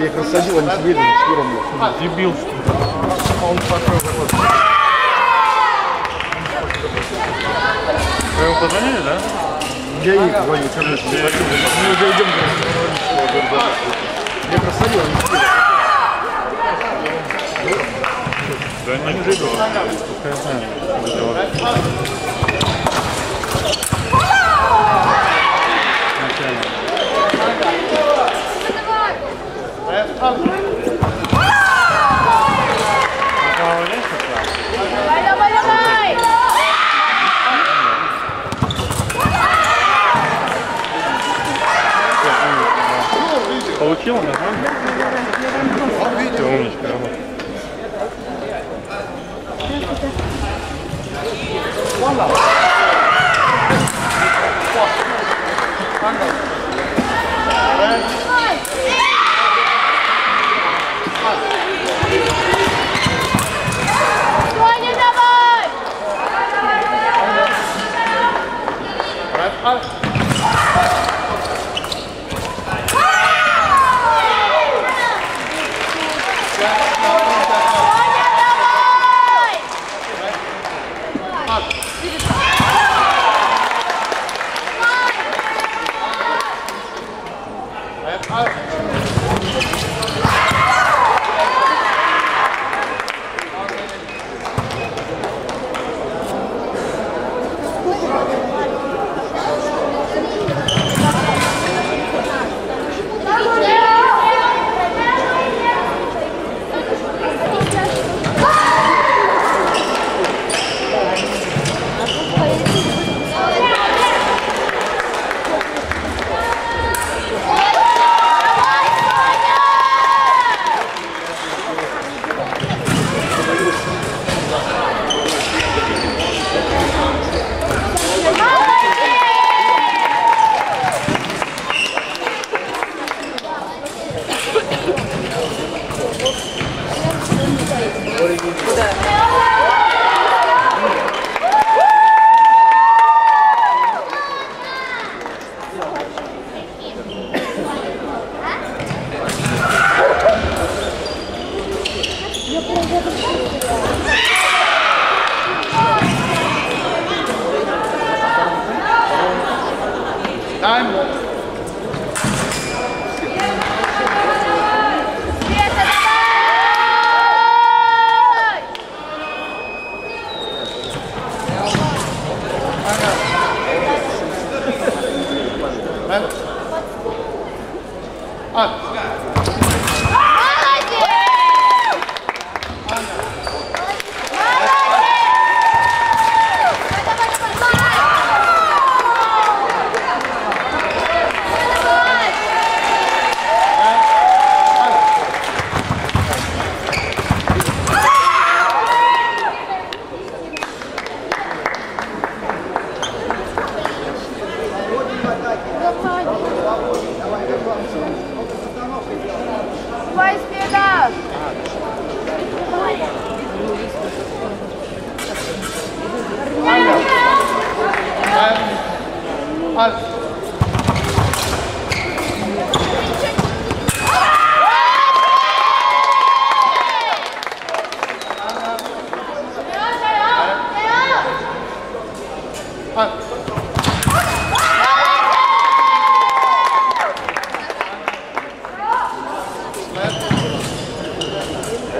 Я их рассадил, они сидели за четвером. блядь. Дебил. Он пошел какой-то. Вы ему позвонили, да? Я их звоню, конечно. Мы уже идем. Я их рассадил, они сидели. Да не уже Я знаю. Korkuyor onlar ha? Korkuyor olmuş galiba. Valla. Valla. Света,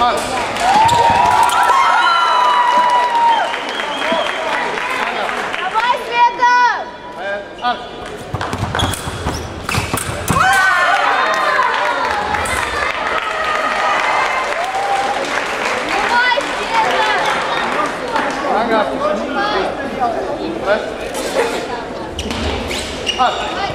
Роман. Давай, Света! Арт. Ага. Арт.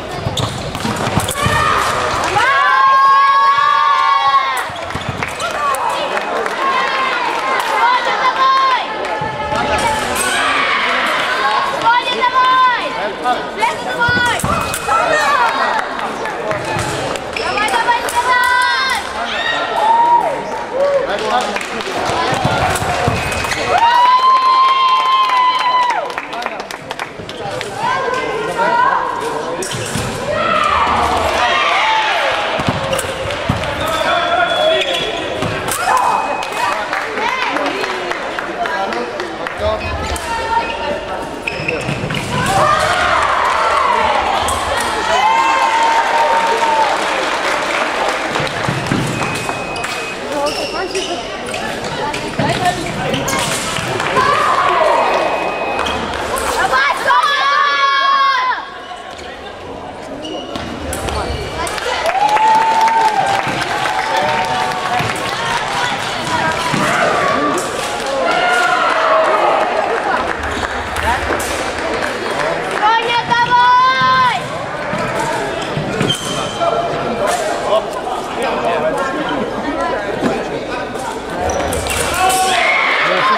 Давай,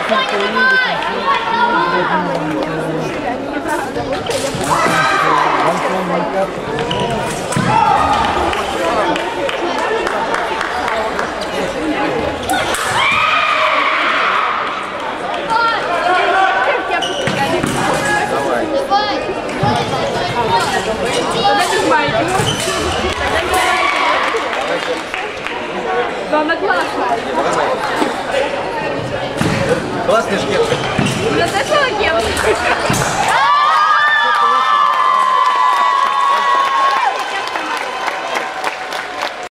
Соня, давай! Давай! Классный шкет. Наташа Лакем.